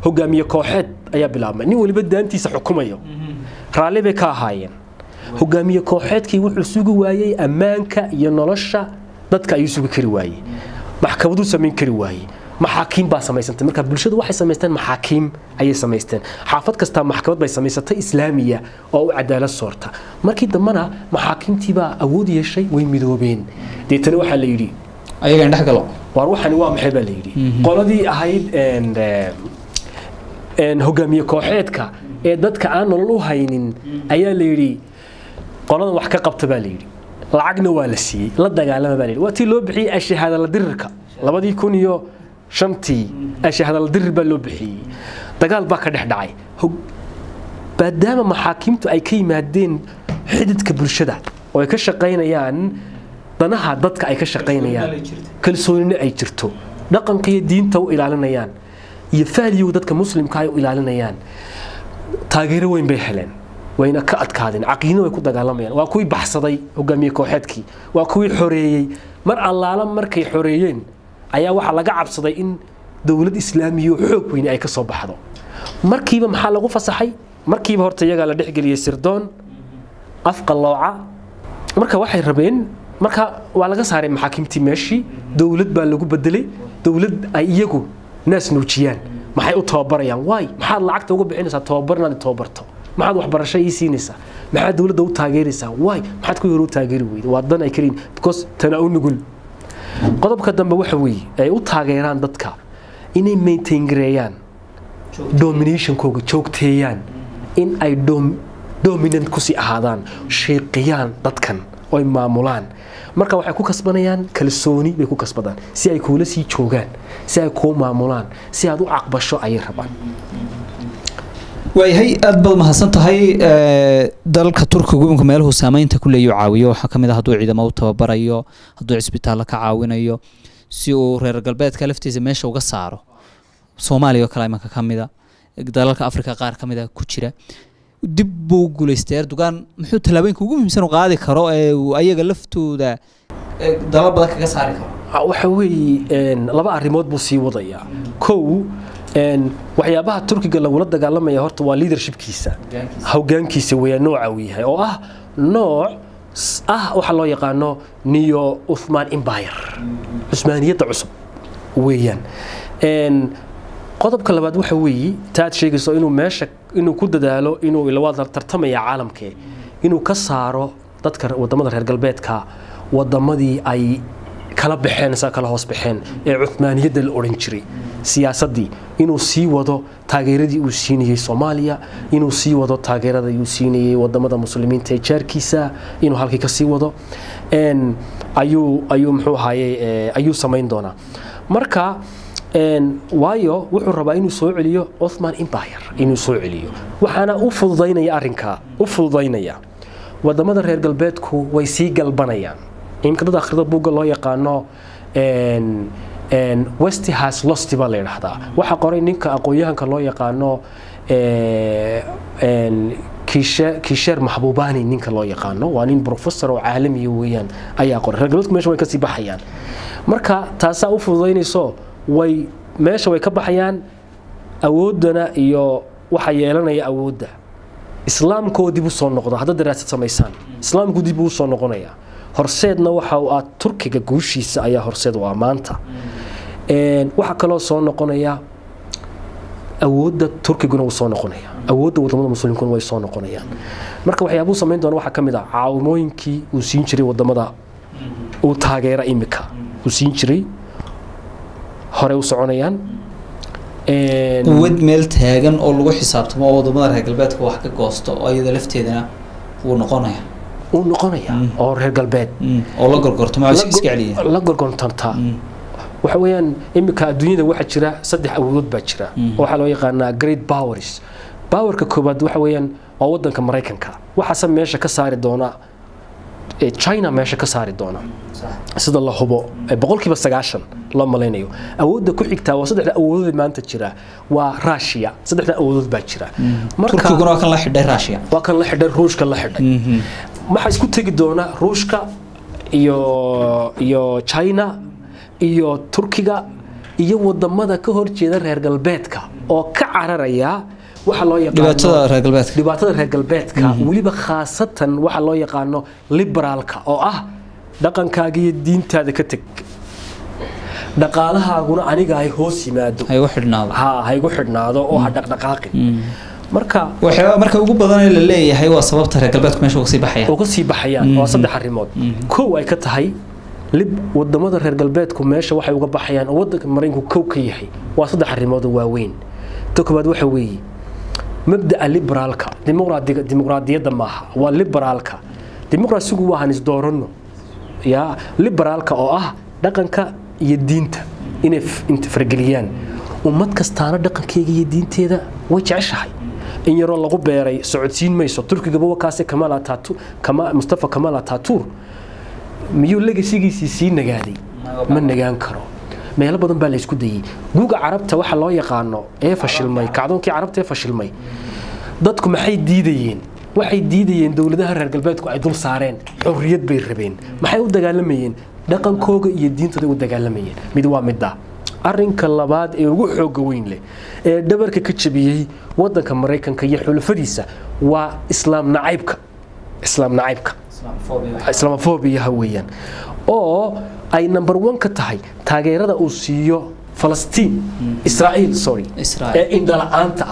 hogaamiye kooxeed ayaa bilaabmay. Nin waliba daantiisa xukumayo. Raalli bay ka ahaayeen hogaamiye kooxeedkii wuxuu sugi waayey ammaanka iyo nolosha dadka ayuu sugi kari waayey. Maxkamaduu samayn kari waayey. Maxaakiim baa samaysantay marka bulshadu waxay samaysteen maxaakiim ayay samaysteen. Xaafad kastaa maxkamad bay samaysatay islaamiya oo u cadaalad soorta. Markii dambena maxaakiimtiibaa awood yeeshay way midoobeen. Deetana waxaa la yidhi ayaga indhex galo. Waar waxani waa maxay? baa la yidhi. Qoladii ahayd hogaamiye kooxeedka ee dadka aan nolol u haynin ayaa la yidhi qoladan wax ka qabta baa la yidhi. Lacagna waa la siiyey la dagaalama baa la yidhi. Waa tii loo bixiyey ashahaadala dirirka. Labadii kun iyo shantii ashahaadala dirir baa loo bixiyey. Dagaal baa ka dhex dhacay. Maadaama maxaakiimtu ay ka yimaadeen xididka bulshada oo ay ka shaqaynayaan danaha dadka ay ka shaqaynayaan kalsoonina ay jirto dhaqanka iyo diinta u ilaalinayaan iyo fahliyow dadka muslimka ay u ilaalinayaan. Taageero weyn bay heleen wayna ka adkaadeen caqiidna way ku dagaalamayaan waa kuwii baxsaday hogaamiye kooxeedkii. Waa kuwii xoreeyey. Mar allaala markay xoreeyeen ayaa waxaa laga cabsaday in dowlad islaamiyo xoog weyne ay ka soo baxdo. Markiiba maxaa lagu fasaxay? Markiiba horta iyagaa la dhexgeliyey sirdoon afqallooca marka waxay rabeen marka waa laga saaray maxaakiimtii meeshii dowlad baa lagu bedelay dowlad ay iyagu naas nuujiyaan. Maxay u tababarayaan? Waay maxaad lacagta uga bixinaysaa tababar inaad tababarto maxaad waxbarasho ii siinaysaa? maxaad dowladda u taageeraysaa? Waay maxaad ku hore u taageeri weyda waa dan ay kaliin because tana u nugul. Qodobka dambe waxa weeye ay u taageeraan dadka inay maintain gareeyaan dominationkooga joogteeyaan in ay dominant ku sii ahaadaan shayqiyaan dadkan oy maamulaan. Marka waxay ku kasbanayaan kalsooni bay ku kasbadaan. Si ay kuula sii joogaan si ay kuu maamulaan si aad u caqbasho ayay rabaan waayahay aada baad mahadsan tahay dalka turkiga imika meeluhu saameynta ku leeyu caawiyo. Waxaa ka mid ah hadduu ciidamo u tababarayo hadduu cisbitaallo ka caawinayo si uu reer galbeedka laftiisa meesha uga saaro. Soomaaliya oo kale imanka ka mida dalalka afrika qaar ka mida ku jira. Dib buu guulaystay erdogan muxuu tallaabooyinka ugu muhiimsan u qaadi karo ee uu ayaga laftooda dalal badan kaga saari karo? Waxa weeye laba arrimood buu sii wadayaa. Kow waxyaabaha turkiga lagula dagaalamaya horta waa leadershipkiisa. Hogaankiisa weeyaa nooca uu yahay oo ah nooc ah waxa loo yaqaano neo uthman empire. Cusmaaniyadda cusub weeyaan. Qodobka labaad waxa weeye taad sheegayso inuu meesha inuu ku dadaalo inuu ilawaa tartamaya caalamkee inuu ka saaro dadka waddamada reer galbeedka wadamadii ay kala baxeen saa kala hoos baxeen. Ee cuhmaaniyadda la odhan jiray siyaasaddii inuu sii wado taageeradii uu siinayey soomaaliya inuu sii wado taageerada uu siinayey waddamada muslimiinta ee jaarkiisa inuu halkii ka sii wado. Ayuu muxuu ahaye ayuu samayn doonaa. Marka waayo wuxuu rabaa inuu soo celiyo othman empire inuu soo celiyo. Waxaana u fududaynaya arrinkaa u fududaynaya. Wadamada reer galbeedku way sii galbanayaan imka dad akhrida buugga loo yaqaano west has lost baa la yidhaahdaa. Waxaa qoray ninka aqoon-yahanka loo yaqaano kisheer maxbuubani ninka loo yaqaano. Waa nin professor oo caalamiya weeyaan ayaa qoray. Reer galbeedku meesha way ka sii baxayaan. Marka taasaa u fududaynayso way meesha way ka baxayaan awooddana iyo waxa yeelanaya awoodda islaamkoo dib u soo noqdo haddaad daraasad samaysaan. Islaamku dib uu soo noqonaya horseedna waxa ah turkiga guushiisa ayaa horseed u ah maanta. Waxaa kaloo soo noqonaya awoodda turkiguna wuu soo noqonaya. Awoodda waddamada muslimkuna way soo noqonayaan. Marka waxyaabuu samayn doona waxaa ka mid ah caawimooyinkii uu siin jiray waddamada uu taageera imika. Uu siin jiray hore u soconayaan. Quwad meel taagan oo lagu xisaabtamo oo waddamada reer galbeedka wax ka goosto oo iyada lafteedana wuu noqonaya uu noqonaya oo reer galbeed. Oo la la gorgortantaa waxa weeyaan iminka adduunyada waxaa jira saddex awoodood baa jira. Waxaa loo yaqaanaa great powers. Powerka koobaad waxa weeyaan waa wadanka maraykanka. Waxaase meesha ka saari doona china meesha ka saari doona sida la hubo boqolkiiba sagaashan loo malaynayo. Awoodda ku xigtaa waa saddexda awoodood maanta jira waa russia. Saddexda awoodood baa jira. Turkiguna waa kan la xidhay russia. Waa kan la xidhay ruushka la xidhay waxaa isku tegi doona ruushka iyo iyo china iyo turkiga iyo waddamada ka horjeeda reer galbeedka oo ka cararaya waxa loo yaqaano dhibaatada reer galbeedka. Dhibaatada reer galbeedka. Weliba khaasatan waxa loo yaqaano liberaalka oo ah dhaqankaaga iyo diintaada ka teg. Dhaqaalahaaguna aniga ay hoos yimaado. Ha haygu xidhnaado oo ha dhaqdhaqaaqin marka marka ugu badan la leeyahay waa sababta reer galbeedku meesha uga sii baxaya. Uga sii baxayaan waa saddex arrimood. Kow ay ka tahay lib waddamada reer galbeedku meesha waxay uga baxayaan oo wadanka maraykanku kow ka yahay waa saddex arrimood oo waaweyn. Ta koobaad waxa weeye mabda'a liberaalka dimuqraadiga dimuqraadiyadda maaha waa liberaalka. Dimuqraasigu waa han isdooranno ya liberaalka oo ah dhaqanka iyo diinta inay fargeliyaan. Ummad kastaana dhaqankeega iyo diinteeda way jeceshahay in yaroo lagu beeray socodsiin mayso. Turkigaba kama mustafa kamal atatuur miyuu legasigiisii sii nagaaday? Ma nagaan karo. Meelo badan baa la isku dayey guuga carabta waxa loo yaqaano ee fashilmay. Kacdoonkii carabta ee fashilmay. Dadku maxay diidayeen? Waxay diidayeen dowladaha reer galbeedku ay dul saareen. Xorriyad bay rabeen. Maxay u dagaalamayeen dhaqankooga iyo diintooda u dagaalamayeen mid waa midda arinka labaad ee ugu xooga weyn leh ee dhabarka ka jabiyey wadanka maraykanka iyo xulafadiisa waa islaam nacaybka. Islaam nacaybka. Islaamofoobiyaha weeyaan. Oo ay number one ka tahay taageerada uu siiyo falastiin. Israa'iil sorry. Ee indhala-aanta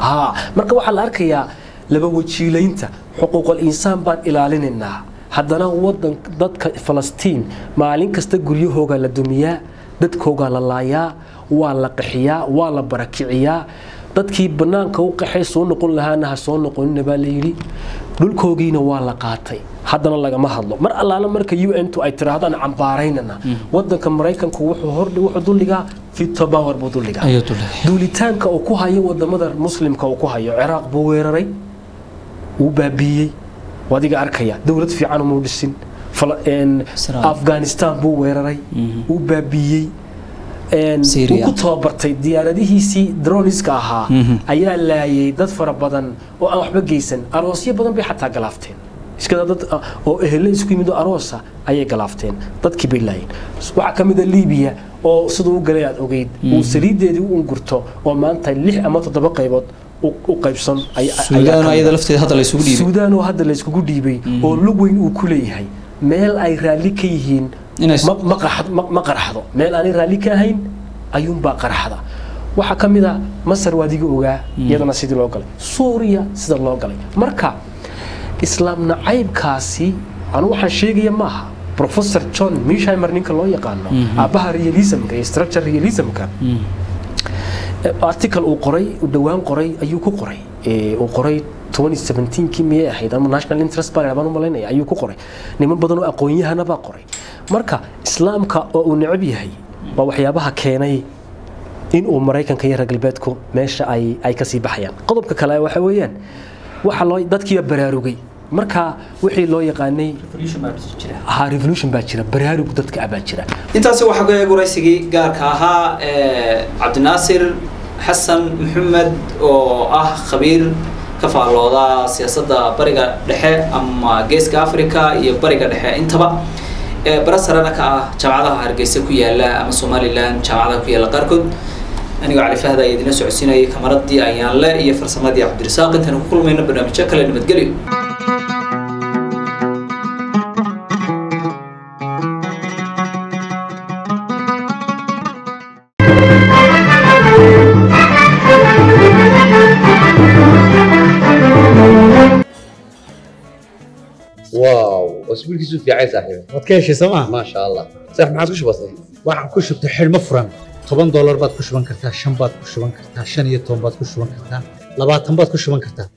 ah. Marka waxaa la arkayaa laba wajiilaynta. Xuquuqul insaan baan ilaalinaynaa. Haddana wadan dadka falastiin maalin kasta guryahooga la dumiyaa dadkoogaa la laayaa waa la qaxiyaa waa la barakiciyaa dadkii bannaanka u qaxay soo noqon lahaana ha soo noqonina baa la yidhi. Dhulkoogiina waa la qaatay. Haddana lagama hadlo. Mar allaala marka u n tu ay tirahdaan cambaaraynana wadanka maraykanku wuxuu dulligaa fito power buu dulligaa duulitaanka uu ku hayo waddamada muslimka uu ku hayo ciraaq buu weeraray wuu baabiiyey. Wadiga arkaya dowlad fiican umuu dhisin. Afghanistan buu weeraray baabiiyey een, Syria. wuu ku tababartay diyaaradihiisii droniska ahaa. Ayaa laayay dad fara badan oo aan waxba geysan. Aroosyo badan bay xataa galaafteen. Ah, oo ehele isku yimid oo aroosa ayay galaafteen. Dadkii bay laayeen. Waxaa ka mid a libiya oo siduu u galay aad ogeyd uu saliideedii u ungurto oo maanta lix ama toddoba qaybood u qaybsan. Ay- ayaa suudaan ka mid ayada lafteeda hadda la isugu dhiibay. Suudaan oo hadda la iskugu dhiibay oo lug weyn uu ku leeyahay meel ay raalli ka yihiin ma- qarxdo. Meel aanay raalli ka ahayn ayuunbaa qarxda. Waxaa ka mid a masar waa adiga ogaa iyadana sidii loo galay. Suuriya sida loo galay. Marka islaam nacaybkaasi anu waxaan sheegaya maaha professor john mishheimer ninka loo yaqaano aabbaha realismka iyo structure realismka article uu qoray uu dhowaan qoray ayuu ku qoray. Uu qoray 2017kii miyay ahayd ama national interest baa baan u malaynaya ayuu ku qoray. Niman badan oo aqoon-yahana baa qoray. Marka islaamka oo uu necab yahay waa waxyaabaha keenay in uu maraykanka iyo reer galbeedku meesha ay ay ka sii baxayaan. Qodobka kale waxa weeyaan waxa loo dadkii baraarugay. Marka wixii loo yaqaanay ha revolution baa jira. Baraarug dadka ah baa jira. Intaasi waxaa ku eeg waraysigii gaarka ahaa cabdinaasir xasan maxamed oo ah khabiir ka faallooda siyaasadda bariga dhexe ama geeska africa iyo bariga dhexe intaba. Bara sarena ka ah jaamacadaha hargeysa ku yaalla ama somalilan jaamacadaha ku yaalla qaarkood. Anigoo cali fahda ayaa idinla socodsiinayay kamaradii ayaanle iyo farsamadii cabdirasaaq. Intaan ku kulmayno barnaamijyo kale nabadgelyo isbiilkiisu fiicay saaxiib waad ka heshay sooma maasha allah saaxiib maxaad ku shubatay waxaan ku shubtay xidhmo furan toban doolar baad ku shuban kartaa shan baad ku shuban kartaa shan iyo toban baad ku shuban kartaa labaatan baad ku shuban kartaa.